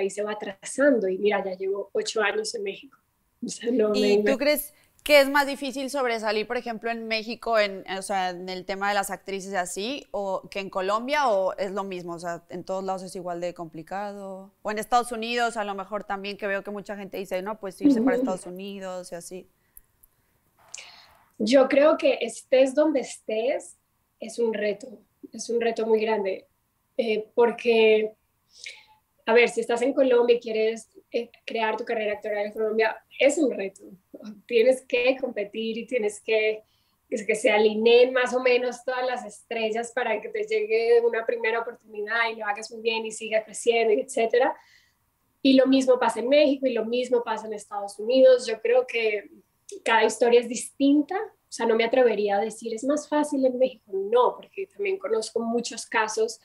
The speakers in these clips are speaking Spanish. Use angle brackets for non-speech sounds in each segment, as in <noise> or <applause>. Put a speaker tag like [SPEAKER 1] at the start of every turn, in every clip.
[SPEAKER 1] ahí se va trazando y mira, ya llevo ocho años en México.
[SPEAKER 2] ¿Y tú crees que es más difícil sobresalir, por ejemplo, en México, en, o sea, en el tema de las actrices así, o que en Colombia, o es lo mismo? O sea, en todos lados es igual de complicado. O en Estados Unidos, a lo mejor también, que veo que mucha gente dice, no, pues irse para Estados Unidos y así.
[SPEAKER 1] Yo creo que estés donde estés es un reto, es un reto muy grande, eh, porque, a ver, si estás en Colombia y quieres eh, crear tu carrera actoral en Colombia, es un reto. Tienes que competir y tienes que que se alineen más o menos todas las estrellas para que te llegue una primera oportunidad y lo hagas muy bien y siga creciendo, etcétera. Y lo mismo pasa en México y lo mismo pasa en Estados Unidos. Yo creo que cada historia es distinta, o sea, no me atrevería a decir es más fácil en México, no, porque también conozco muchos casos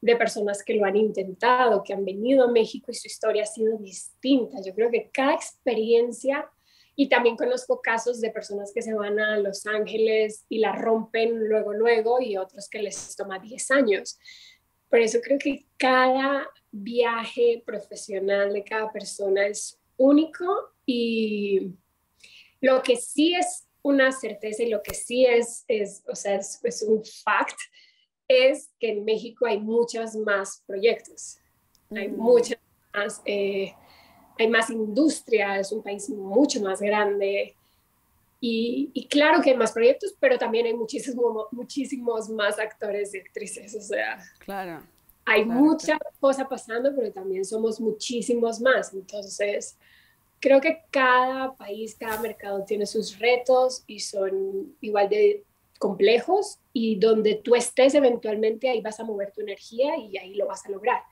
[SPEAKER 1] de personas que lo han intentado, que han venido a México y su historia ha sido distinta. Yo creo que cada experiencia, y también conozco casos de personas que se van a Los Ángeles y la rompen luego, luego, y otros que les toma 10 años. Por eso creo que cada viaje profesional de cada persona es único y lo que sí es una certeza y lo que sí es, es o sea, es, es un fact, es que en México hay muchos más proyectos, hay mm. muchas más, eh, hay más industria, es un país mucho más grande. Y, y, claro que hay más proyectos, pero también hay muchísimo, muchísimos más actores y actrices. O sea,
[SPEAKER 2] claro,
[SPEAKER 1] hay mucha cosa pasando, pero también somos muchísimos más. Entonces, creo que cada país, cada mercado tiene sus retos y son igual de complejos y donde tú estés eventualmente ahí vas a mover tu energía y ahí lo vas a lograr.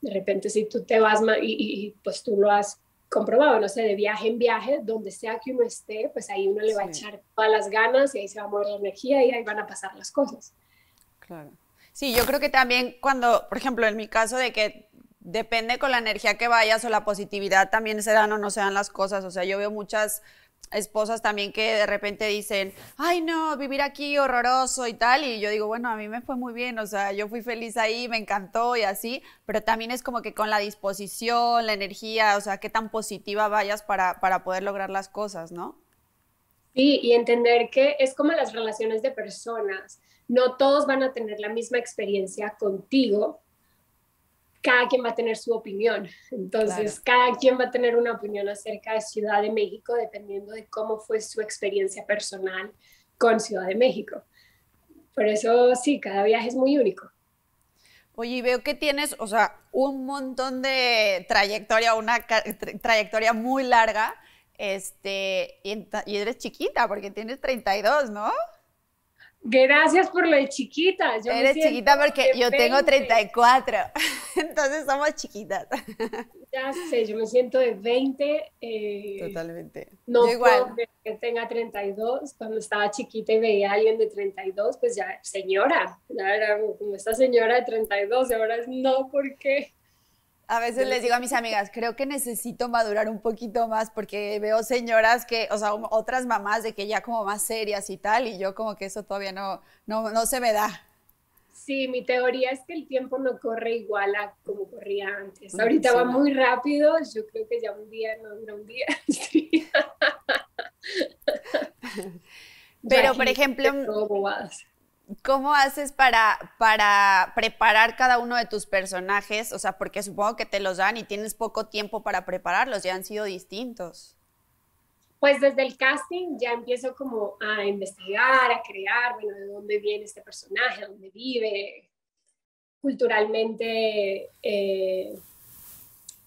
[SPEAKER 1] De repente si tú te vas y, pues tú lo has comprobado, no sé, de viaje en viaje, donde sea que uno esté, pues ahí uno le va a echar todas las ganas y ahí se va a mover la energía y ahí van a pasar las cosas.
[SPEAKER 2] Claro. Sí, yo creo que también cuando, por ejemplo, en mi caso de que depende con la energía que vayas o la positividad también se dan o no se dan las cosas. O sea, yo veo muchas esposas también que de repente dicen, ay no, vivir aquí horroroso y tal, y yo digo, bueno, a mí me fue muy bien, o sea, yo fui feliz ahí, me encantó y así, pero también es como que con la disposición, la energía, o sea, qué tan positiva vayas para, para poder lograr las cosas, ¿no?
[SPEAKER 1] Sí, y entender que es como las relaciones de personas, no todos van a tener la misma experiencia contigo, cada quien va a tener su opinión. Entonces, cada quien va a tener una opinión acerca de Ciudad de México dependiendo de cómo fue su experiencia personal con Ciudad de México. Por eso, sí, cada viaje es muy único.
[SPEAKER 2] Oye, veo que tienes, o sea, un montón de trayectoria, una trayectoria muy larga, este, y, y eres chiquita porque tienes 32, ¿no?
[SPEAKER 1] Gracias por lo de chiquita.
[SPEAKER 2] Yo Eres chiquita porque yo tengo 34, <laughs> entonces somos chiquitas. <laughs>
[SPEAKER 1] Ya sé, yo me siento de 20. Eh,
[SPEAKER 2] Totalmente.
[SPEAKER 1] No igual. que tenga 32. Cuando estaba chiquita y veía a alguien de 32, pues ya, señora, ya era como esta señora de 32 y ahora es no, ¿por qué?
[SPEAKER 2] A veces les digo a mis amigas, creo que necesito madurar un poquito más porque veo señoras que, o sea, otras mamás de que ya como más serias y tal, y yo como que eso todavía no, no, no se me da.
[SPEAKER 1] Sí, mi teoría es que el tiempo no corre igual a como corría antes. Ahorita va muy rápido, yo creo que ya un día no dura un día. <laughs>
[SPEAKER 2] Pero, por ejemplo, ¿Cómo haces para, para preparar cada uno de tus personajes? O sea, porque supongo que te los dan y tienes poco tiempo para prepararlos, ya han sido distintos.
[SPEAKER 1] Pues desde el casting ya empiezo como a investigar, a crear, bueno, de dónde viene este personaje, dónde vive, culturalmente, eh,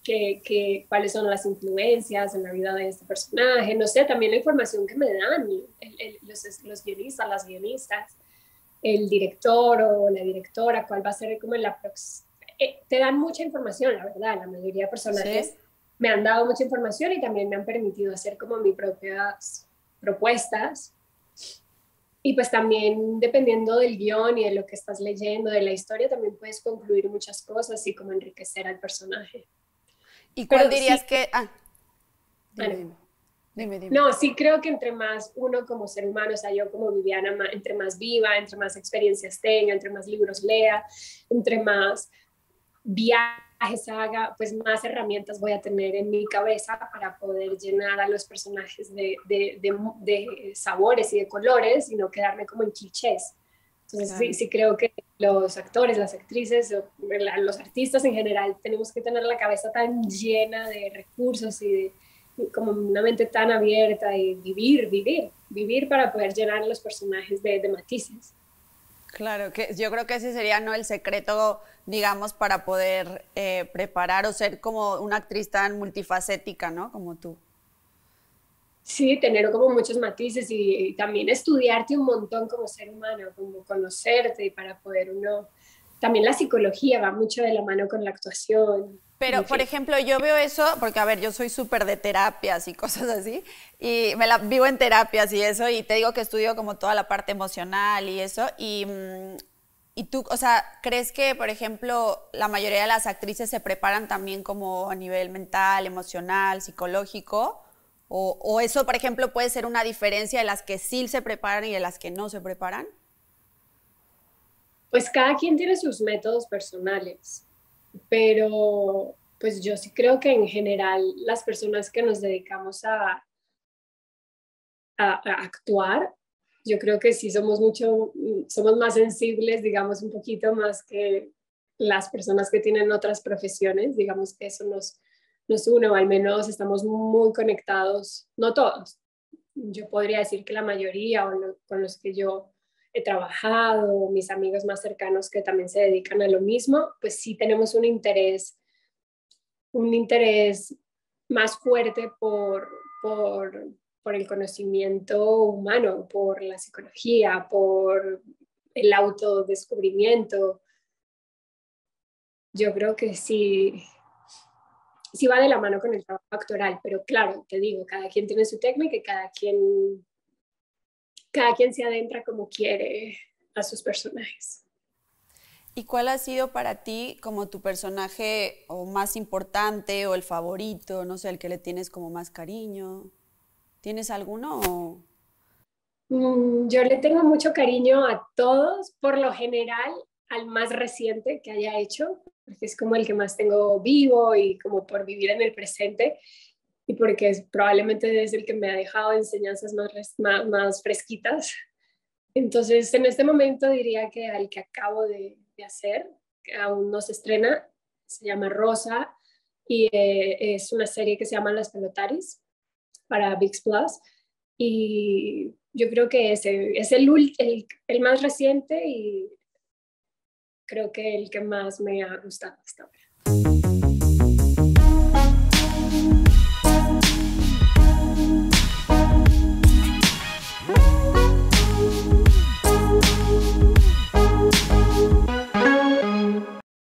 [SPEAKER 1] que, cuáles son las influencias en la vida de este personaje, no sé, también la información que me dan los, los guionistas, las guionistas el director o la directora, cuál va a ser como la próxima. Eh, te dan mucha información, la verdad, la mayoría de personajes me han dado mucha información y también me han permitido hacer como mis propias propuestas. Y pues también dependiendo del guion y de lo que estás leyendo, de la historia, también puedes concluir muchas cosas y como enriquecer al personaje.
[SPEAKER 2] ¿Y cuál dirías que... Ah,
[SPEAKER 1] no, sí creo que entre más uno como ser humano, o sea, yo como Viviana, entre más viva, entre más experiencias tenga, entre más libros lea, entre más viaje haga, pues más herramientas voy a tener en mi cabeza para poder llenar a los personajes de, de, sabores y de colores y no quedarme como en clichés. Entonces sí, sí, creo que los actores, las actrices, los artistas en general tenemos que tener la cabeza tan llena de recursos y de como una mente tan abierta y vivir, vivir, vivir para poder llenar a los personajes de, de matices.
[SPEAKER 2] Claro, que yo creo que ese sería no el secreto, digamos, para poder eh, preparar o ser como una actriz tan multifacética, ¿no? Como tú.
[SPEAKER 1] Sí, tener como muchos matices y, también estudiarte un montón como ser humano, como conocerte y para poder uno... También la psicología va mucho de la mano con la actuación.
[SPEAKER 2] Pero, por ejemplo, yo veo eso, porque a ver, yo soy súper de terapias y cosas así, y me la vivo en terapias y eso, y te digo que estudio como toda la parte emocional y eso, y, mm, y tú, o sea, ¿crees que, por ejemplo, la mayoría de las actrices se preparan también como a nivel mental, emocional, psicológico? O, o eso, por ejemplo, puede ser una diferencia de las que sí se preparan y de las que no se preparan?
[SPEAKER 1] Pues cada quien tiene sus métodos personales pero pues yo sí creo que en general las personas que nos dedicamos a, a, actuar, yo creo que sí somos mucho, somos más sensibles, digamos, un poquito más que las personas que tienen otras profesiones, digamos que eso nos, nos une, o al menos estamos muy conectados, no todos, yo podría decir que la mayoría o con los que yo he trabajado, mis amigos más cercanos que también se dedican a lo mismo, pues sí tenemos un interés, un interés más fuerte por, por, por el conocimiento humano, por la psicología, por el autodescubrimiento. Yo creo que sí, sí va de la mano con el trabajo actoral, pero claro, te digo, cada quien tiene su técnica y cada quien cada quien se adentra como quiere a sus personajes.
[SPEAKER 2] ¿Y cuál ha sido para ti como tu personaje o más importante o el favorito, no sé, el que le tienes como más cariño? ¿Tienes alguno?
[SPEAKER 1] Mm, yo le tengo mucho cariño a todos, por lo general al más reciente que haya hecho, porque es como el que más tengo vivo y como por vivir en el presente y porque es, probablemente es el que me ha dejado enseñanzas más, más, más, fresquitas. Entonces, en este momento diría que al que acabo de, de hacer, que aún no se estrena, se llama Rosa y eh, es una serie que se llama Las Pelotaris para VIX Plus. Y yo creo que ese es el, el, el más reciente y creo que el que más me ha gustado hasta ahora.